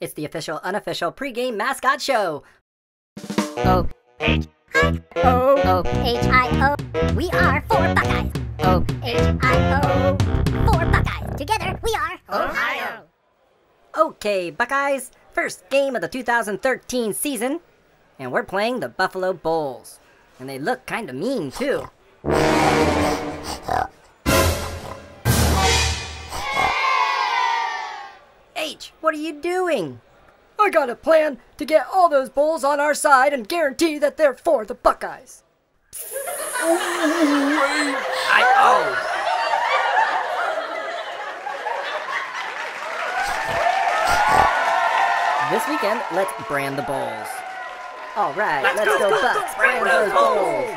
It's the official, unofficial pregame mascot show. O H O O H I O. We are four Buckeyes. O H I O. Four Buckeyes. Together we are Ohio. Okay, Buckeyes, first game of the 2013 season, and we're playing the Buffalo Bulls. And they look kinda mean, too. H, what are you doing? I got a plan to get all those bulls on our side and guarantee that they're for the Buckeyes. I oh. This weekend, let's brand the bulls. All right, let's, go, Bucks. Brand those bulls.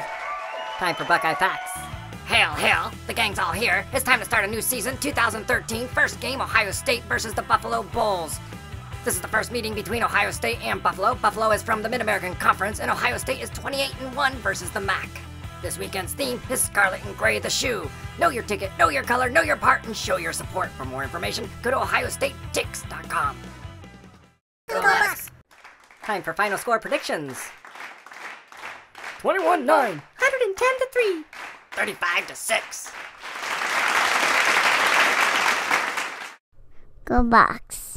Time for Buckeye facts. Hail, hail! The gang's all here. It's time to start a new season, 2013. First game, Ohio State versus the Buffalo Bulls. This is the first meeting between Ohio State and Buffalo. Buffalo is from the Mid American Conference, and Ohio State is 28 and 1 versus the MAC. This weekend's theme is Scarlet and Gray the Shoe. Know your ticket, know your color, know your part, and show your support. For more information, go to ohiostatetix.com. Go Bucks. Time for final score predictions. 21 9. 110 to 3. 35 to 6. Go Bucks.